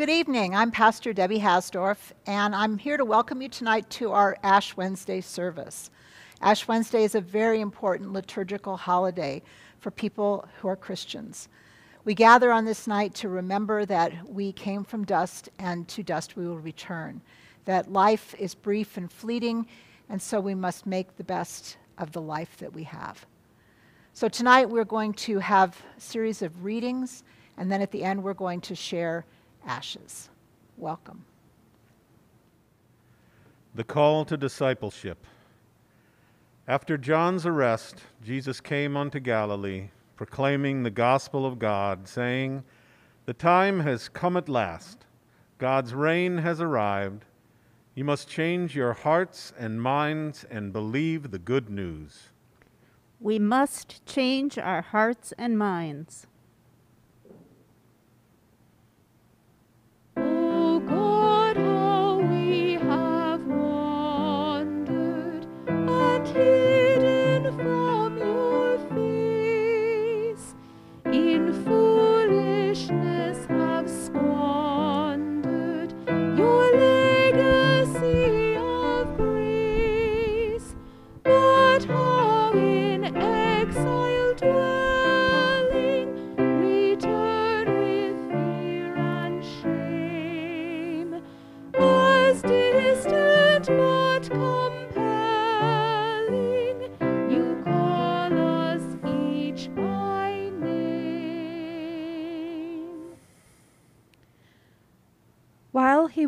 Good evening. I'm Pastor Debbie Hasdorf, and I'm here to welcome you tonight to our Ash Wednesday service. Ash Wednesday is a very important liturgical holiday for people who are Christians. We gather on this night to remember that we came from dust and to dust we will return, that life is brief and fleeting, and so we must make the best of the life that we have. So tonight we're going to have a series of readings, and then at the end we're going to share ashes. Welcome. The call to discipleship. After John's arrest, Jesus came unto Galilee, proclaiming the gospel of God, saying, The time has come at last. God's reign has arrived. You must change your hearts and minds and believe the good news. We must change our hearts and minds.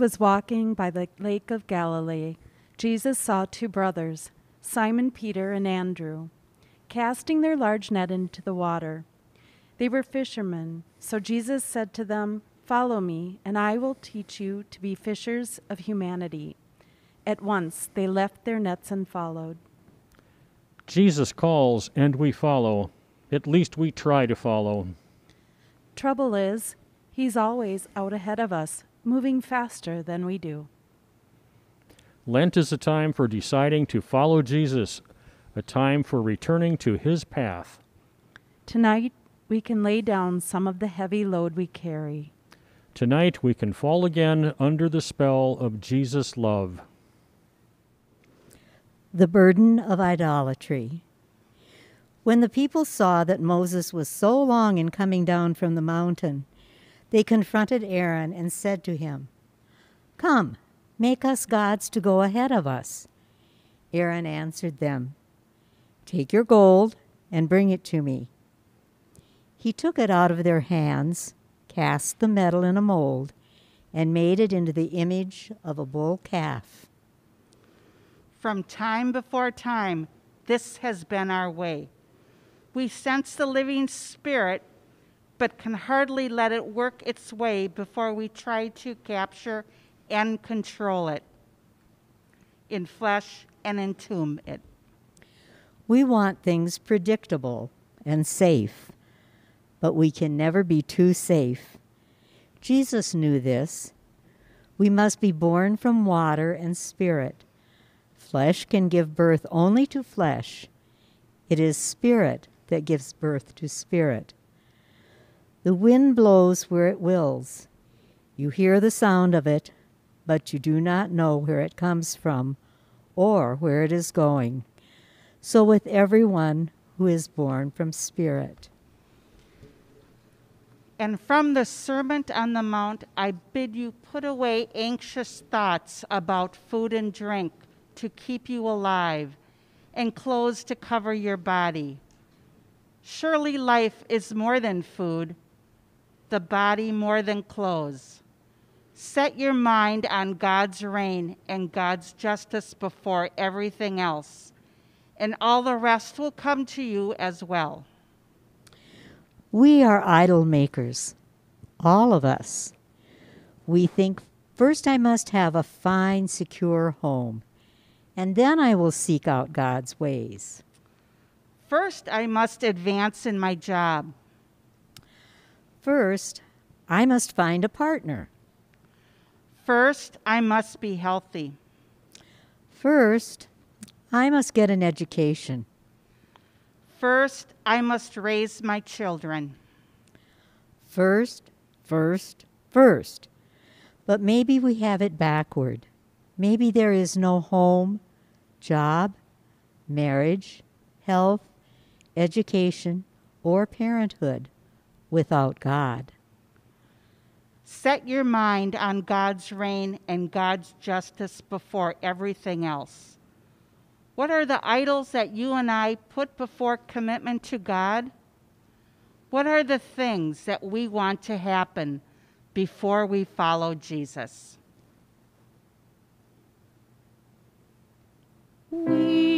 Was walking by the lake of Galilee, Jesus saw two brothers, Simon Peter and Andrew, casting their large net into the water. They were fishermen, so Jesus said to them, Follow me, and I will teach you to be fishers of humanity. At once they left their nets and followed. Jesus calls, and we follow. At least we try to follow. Trouble is, he's always out ahead of us, moving faster than we do. Lent is a time for deciding to follow Jesus, a time for returning to his path. Tonight, we can lay down some of the heavy load we carry. Tonight, we can fall again under the spell of Jesus' love. The burden of idolatry. When the people saw that Moses was so long in coming down from the mountain, they confronted Aaron and said to him, Come, make us gods to go ahead of us. Aaron answered them, Take your gold and bring it to me. He took it out of their hands, cast the metal in a mold, and made it into the image of a bull calf. From time before time, this has been our way. We sense the living spirit but can hardly let it work its way before we try to capture and control it in flesh and entomb it. We want things predictable and safe, but we can never be too safe. Jesus knew this. We must be born from water and spirit. Flesh can give birth only to flesh. It is spirit that gives birth to spirit. The wind blows where it wills. You hear the sound of it, but you do not know where it comes from or where it is going. So with everyone who is born from Spirit. And from the Sermon on the Mount, I bid you put away anxious thoughts about food and drink to keep you alive, and clothes to cover your body. Surely life is more than food the body more than clothes. Set your mind on God's reign and God's justice before everything else, and all the rest will come to you as well. We are idol makers, all of us. We think first I must have a fine, secure home, and then I will seek out God's ways. First, I must advance in my job. First, I must find a partner. First, I must be healthy. First, I must get an education. First, I must raise my children. First, first, first. But maybe we have it backward. Maybe there is no home, job, marriage, health, education, or parenthood without God. Set your mind on God's reign and God's justice before everything else. What are the idols that you and I put before commitment to God? What are the things that we want to happen before we follow Jesus? We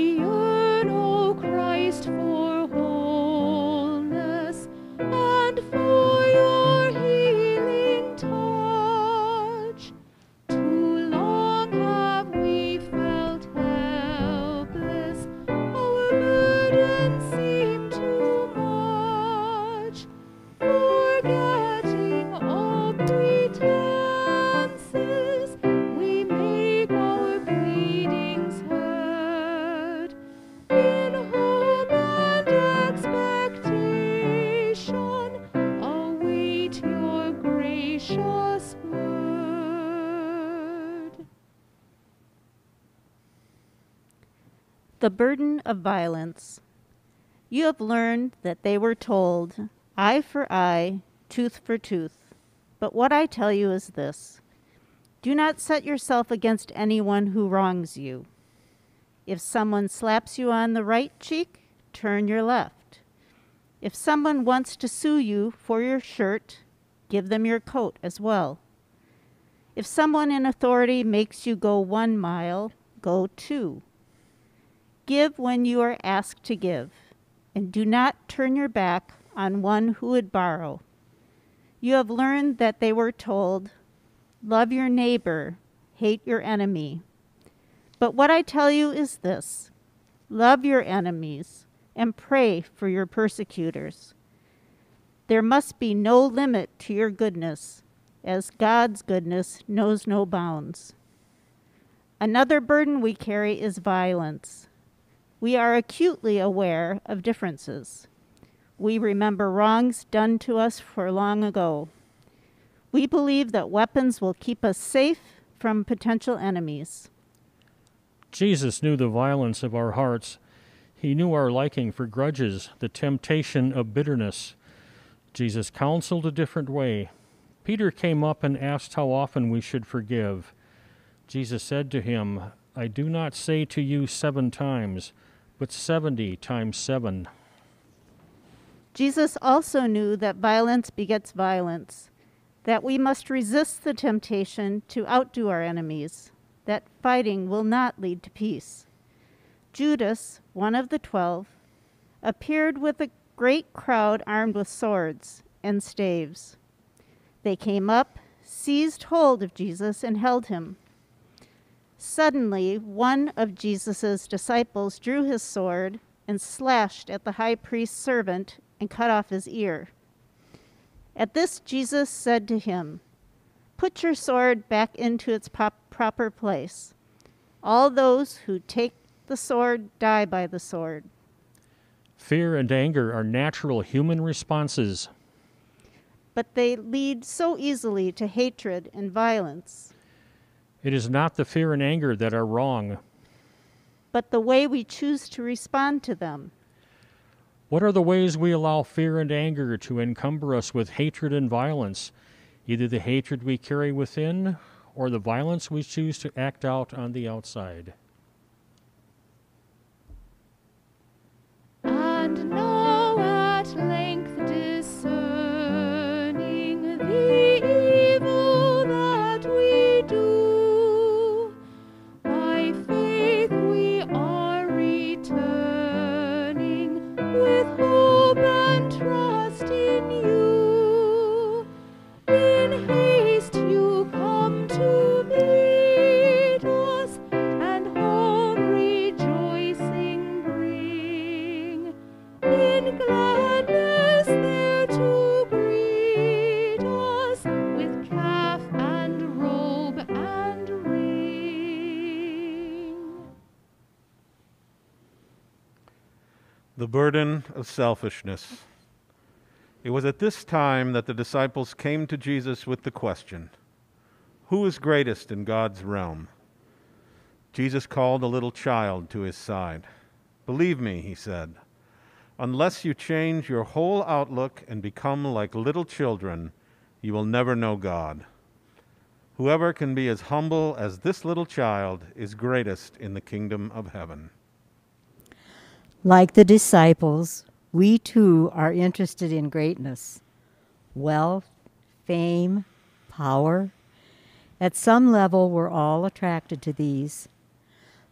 The burden of violence. You have learned that they were told, eye for eye, tooth for tooth. But what I tell you is this do not set yourself against anyone who wrongs you. If someone slaps you on the right cheek, turn your left. If someone wants to sue you for your shirt, give them your coat as well. If someone in authority makes you go one mile, go two. Give when you are asked to give, and do not turn your back on one who would borrow. You have learned that they were told, Love your neighbor, hate your enemy. But what I tell you is this love your enemies, and pray for your persecutors. There must be no limit to your goodness, as God's goodness knows no bounds. Another burden we carry is violence. We are acutely aware of differences. We remember wrongs done to us for long ago. We believe that weapons will keep us safe from potential enemies. Jesus knew the violence of our hearts. He knew our liking for grudges, the temptation of bitterness. Jesus counseled a different way. Peter came up and asked how often we should forgive. Jesus said to him, I do not say to you seven times, but seventy times seven. Jesus also knew that violence begets violence, that we must resist the temptation to outdo our enemies, that fighting will not lead to peace. Judas, one of the twelve, appeared with a great crowd armed with swords and staves. They came up, seized hold of Jesus, and held him. Suddenly, one of Jesus' disciples drew his sword and slashed at the high priest's servant and cut off his ear. At this, Jesus said to him, Put your sword back into its pop- proper place. All those who take the sword die by the sword. Fear and anger are natural human responses. But they lead so easily to hatred and violence. It is not the fear and anger that are wrong. But the way we choose to respond to them. What are the ways we allow fear and anger to encumber us with hatred and violence? Either the hatred we carry within or the violence we choose to act out on the outside. The burden of selfishness. It was at this time that the disciples came to Jesus with the question Who is greatest in God's realm? Jesus called a little child to his side. Believe me, he said, unless you change your whole outlook and become like little children, you will never know God. Whoever can be as humble as this little child is greatest in the kingdom of heaven. Like the disciples, we too are interested in greatness wealth, fame, power. At some level, we're all attracted to these.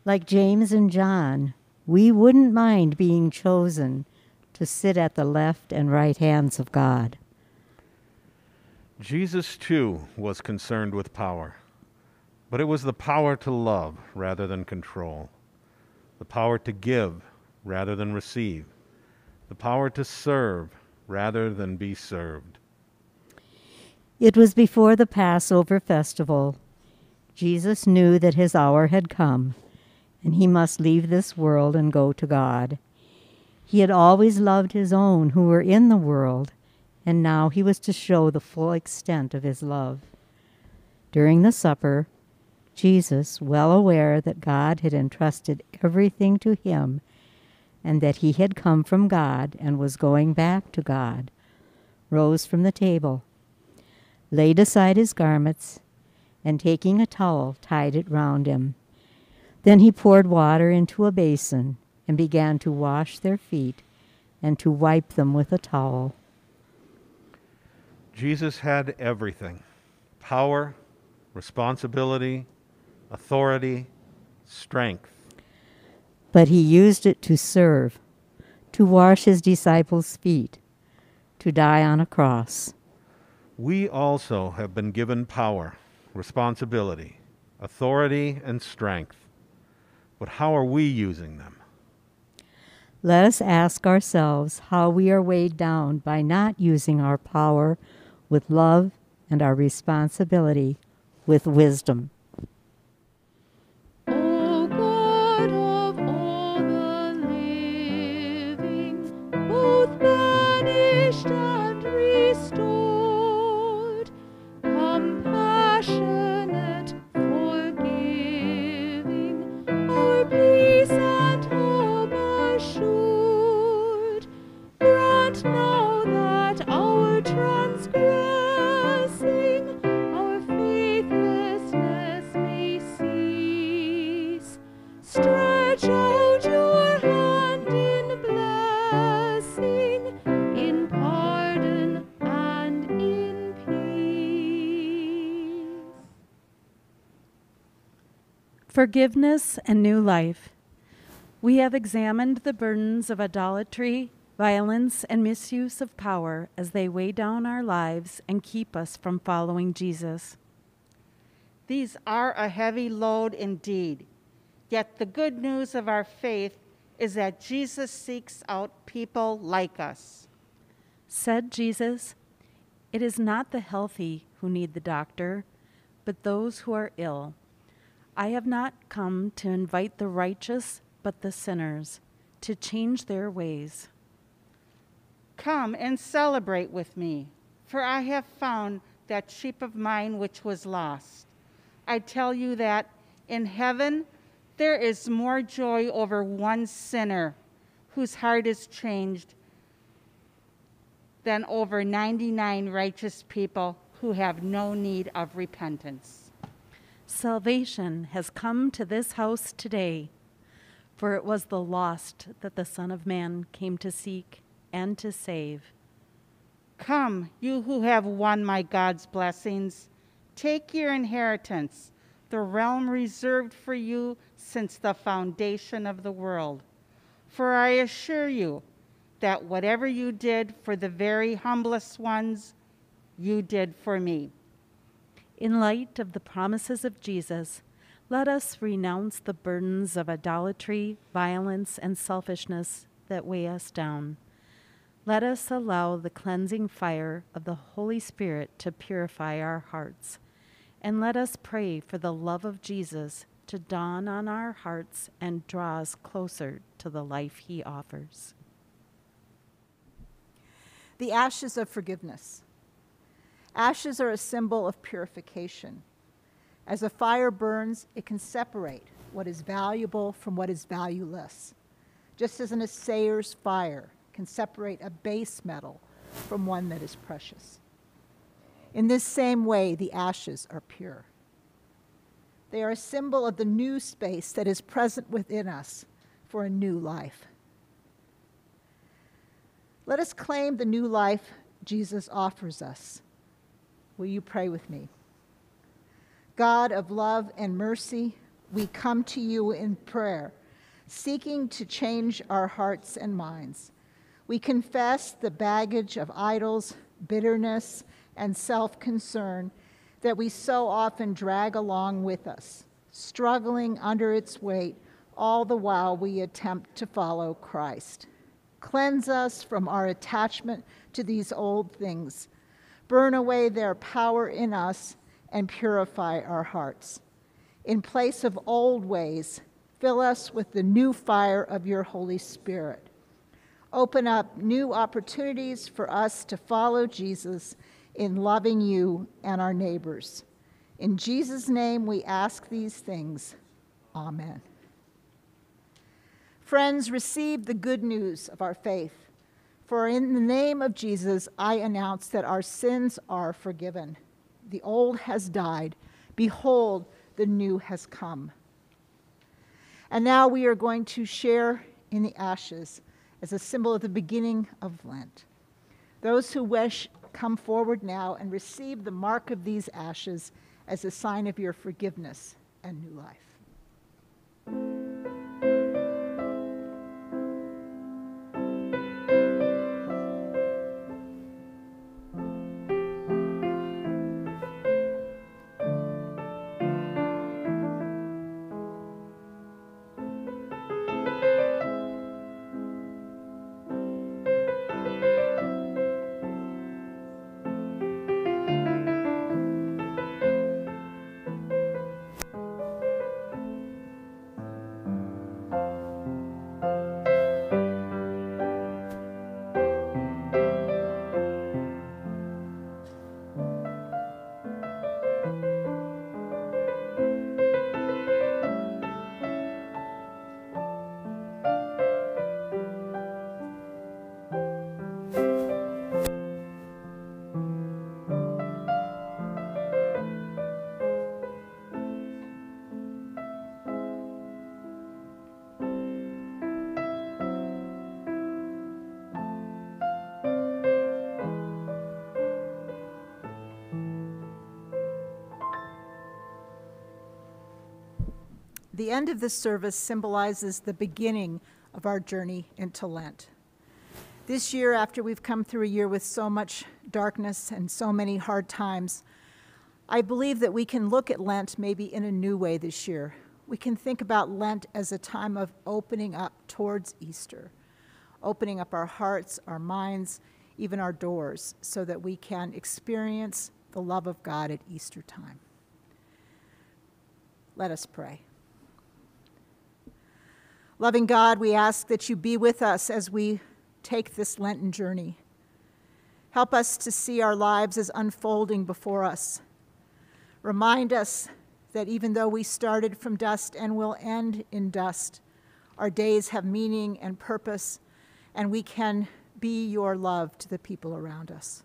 Like James and John, we wouldn't mind being chosen to sit at the left and right hands of God. Jesus too was concerned with power, but it was the power to love rather than control, the power to give rather than receive, the power to serve rather than be served. It was before the Passover festival. Jesus knew that his hour had come, and he must leave this world and go to God. He had always loved his own who were in the world, and now he was to show the full extent of his love. During the supper, Jesus, well aware that God had entrusted everything to him, and that he had come from God and was going back to God, rose from the table laid aside his garments, and taking a towel, tied it round him. Then he poured water into a basin and began to wash their feet and to wipe them with a towel. Jesus had everything power, responsibility, authority, strength. But he used it to serve, to wash his disciples' feet, to die on a cross. We also have been given power, responsibility, authority, and strength. But how are we using them? Let us ask ourselves how we are weighed down by not using our power with love and our responsibility with wisdom. Forgiveness and new life. We have examined the burdens of idolatry, violence, and misuse of power as they weigh down our lives and keep us from following Jesus. These are a heavy load indeed. Yet the good news of our faith is that Jesus seeks out people like us. Said Jesus, It is not the healthy who need the doctor, but those who are ill. I have not come to invite the righteous, but the sinners, to change their ways. Come and celebrate with me, for I have found that sheep of mine which was lost. I tell you that in heaven there is more joy over one sinner whose heart is changed than over 99 righteous people who have no need of repentance. Salvation has come to this house today, for it was the lost that the Son of Man came to seek and to save. Come, you who have won my God's blessings, take your inheritance, the realm reserved for you since the foundation of the world. For I assure you that whatever you did for the very humblest ones, you did for me. In light of the promises of Jesus, let us renounce the burdens of idolatry, violence, and selfishness that weigh us down. Let us allow the cleansing fire of the Holy Spirit to purify our hearts. And let us pray for the love of Jesus to dawn on our hearts and draw us closer to the life he offers. The ashes of forgiveness. Ashes are a symbol of purification. As a fire burns, it can separate what is valuable from what is valueless, just as an assayer's fire can separate a base metal from one that is precious. In this same way, the ashes are pure. They are a symbol of the new space that is present within us for a new life. Let us claim the new life Jesus offers us. Will you pray with me? God of love and mercy, we come to you in prayer, seeking to change our hearts and minds. We confess the baggage of idols, bitterness, and self concern that we so often drag along with us, struggling under its weight, all the while we attempt to follow Christ. Cleanse us from our attachment to these old things. Burn away their power in us and purify our hearts. In place of old ways, fill us with the new fire of your Holy Spirit. Open up new opportunities for us to follow Jesus in loving you and our neighbors. In Jesus' name, we ask these things. Amen. Friends, receive the good news of our faith. For in the name of Jesus, I announce that our sins are forgiven. The old has died. Behold, the new has come. And now we are going to share in the ashes as a symbol of the beginning of Lent. Those who wish come forward now and receive the mark of these ashes as a sign of your forgiveness and new life. The end of this service symbolizes the beginning of our journey into Lent. This year, after we've come through a year with so much darkness and so many hard times, I believe that we can look at Lent maybe in a new way this year. We can think about Lent as a time of opening up towards Easter, opening up our hearts, our minds, even our doors, so that we can experience the love of God at Easter time. Let us pray. Loving God, we ask that you be with us as we take this Lenten journey. Help us to see our lives as unfolding before us. Remind us that even though we started from dust and will end in dust, our days have meaning and purpose, and we can be your love to the people around us.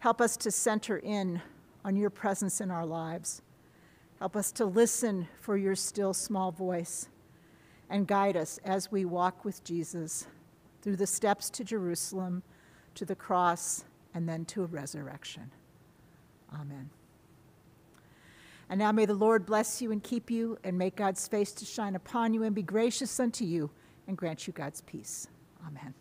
Help us to center in on your presence in our lives. Help us to listen for your still small voice and guide us as we walk with Jesus through the steps to Jerusalem, to the cross, and then to a resurrection. Amen. And now may the Lord bless you and keep you, and make God's face to shine upon you and be gracious unto you, and grant you God's peace. Amen.